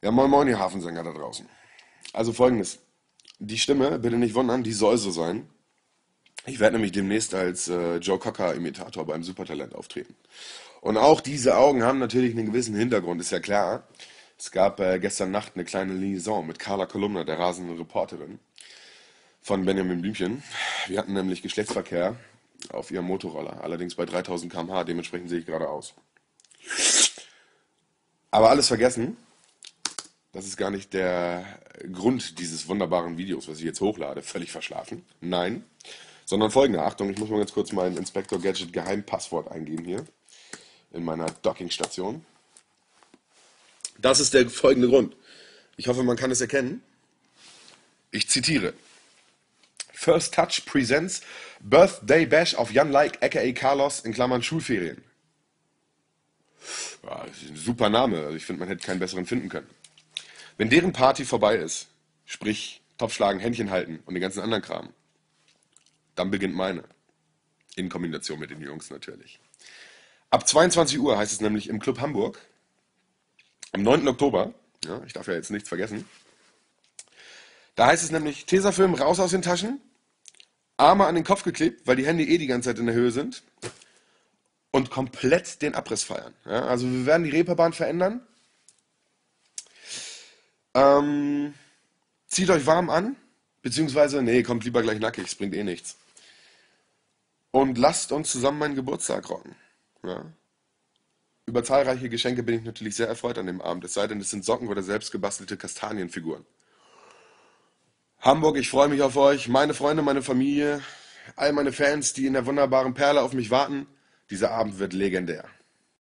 Ja, moin moin, ihr Hafensänger da draußen. Also folgendes. Die Stimme, bitte nicht wundern, die soll so sein. Ich werde nämlich demnächst als äh, Joe Cocker-Imitator beim Supertalent auftreten. Und auch diese Augen haben natürlich einen gewissen Hintergrund, ist ja klar. Es gab äh, gestern Nacht eine kleine Liaison mit Carla Kolumna, der rasenden Reporterin von Benjamin Blümchen. Wir hatten nämlich Geschlechtsverkehr auf ihrem Motorroller, allerdings bei 3000 km/h, dementsprechend sehe ich gerade aus. Aber alles vergessen. Das ist gar nicht der Grund dieses wunderbaren Videos, was ich jetzt hochlade. Völlig verschlafen. Nein. Sondern folgende. Achtung, ich muss mal ganz kurz mein Inspector Gadget Geheimpasswort eingeben hier. In meiner Dockingstation. Das ist der folgende Grund. Ich hoffe, man kann es erkennen. Ich zitiere. First Touch presents Birthday Bash auf Jan Like, aka Carlos, in Klammern Schulferien. Ja, super Name. Also ich finde, man hätte keinen besseren finden können. Wenn deren Party vorbei ist, sprich Topfschlagen, Händchen halten und den ganzen anderen Kram, dann beginnt meine. In Kombination mit den Jungs natürlich. Ab 22 Uhr heißt es nämlich im Club Hamburg, am 9. Oktober, ja, ich darf ja jetzt nichts vergessen, da heißt es nämlich, Tesafilm raus aus den Taschen, Arme an den Kopf geklebt, weil die Hände eh die ganze Zeit in der Höhe sind und komplett den Abriss feiern. Ja, also wir werden die Reeperbahn verändern. Ähm, zieht euch warm an, beziehungsweise, nee, kommt lieber gleich nackig, es bringt eh nichts. Und lasst uns zusammen meinen Geburtstag rocken. Ja. Über zahlreiche Geschenke bin ich natürlich sehr erfreut an dem Abend, es sei denn, es sind Socken oder selbstgebastelte Kastanienfiguren. Hamburg, ich freue mich auf euch, meine Freunde, meine Familie, all meine Fans, die in der wunderbaren Perle auf mich warten. Dieser Abend wird legendär.